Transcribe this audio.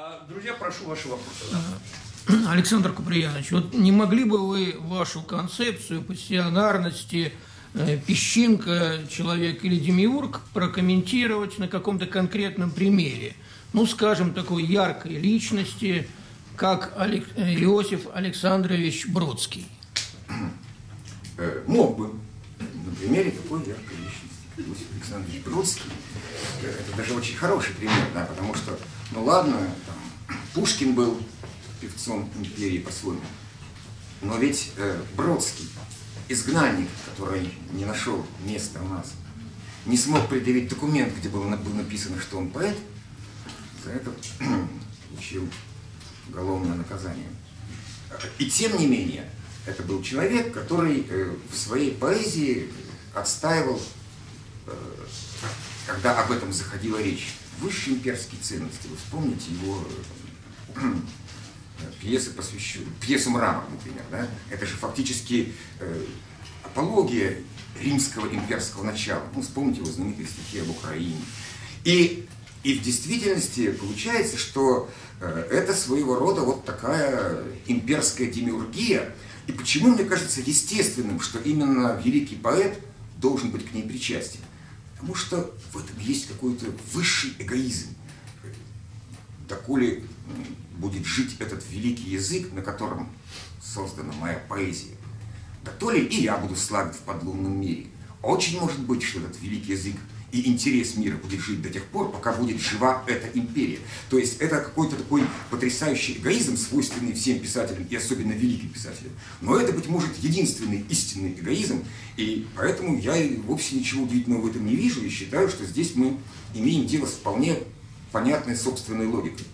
А, друзья, прошу ваши вопросы. Александр Куприянович, вот не могли бы вы вашу концепцию пассионарности э, песчинка, человек или демиург прокомментировать на каком-то конкретном примере? Ну, скажем, такой яркой личности, как Иосиф Александрович Бродский. Э, мог бы. На примере такой яркой личности, Иосиф Александрович Бродский. Э, это даже очень хороший пример, да, потому что, ну ладно, там, Пушкин был певцом империи по-своему. Но ведь э, Бродский, изгнанник, который не нашел места у нас, не смог предъявить документ, где было, было написано, что он поэт, за это получил уголовное наказание. И тем не менее, это был человек, который э, в своей поэзии отстаивал, э, когда об этом заходила речь, высшие имперские ценности. Вы вспомните его э, пьесы, посвященные, пьесу «Мрамор», например, да? это же фактически э, апология римского имперского начала. Ну, вспомните его знаменитые стихи об Украине. И, и в действительности получается, что э, это своего рода вот такая имперская демиургия. И почему мне кажется естественным, что именно великий поэт должен быть к ней причастен? Потому что в этом есть какой-то высший эгоизм. Доколе будет жить этот великий язык, на котором создана моя поэзия, да то ли и я буду славить в подлунном мире. Очень может быть, что этот великий язык и интерес мира будет жить до тех пор, пока будет жива эта империя. То есть это какой-то такой потрясающий эгоизм, свойственный всем писателям и особенно великим писателям. Но это, быть может, единственный истинный эгоизм, и поэтому я вовсе ничего удивительного в этом не вижу и считаю, что здесь мы имеем дело с вполне понятной собственной логикой.